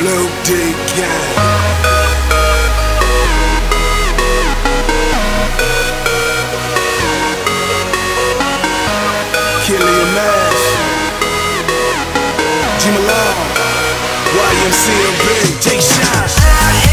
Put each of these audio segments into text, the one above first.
Blue D Gang. Killian Malone. YMCMB. Jay Sean.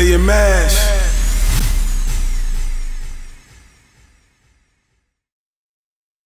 million mash.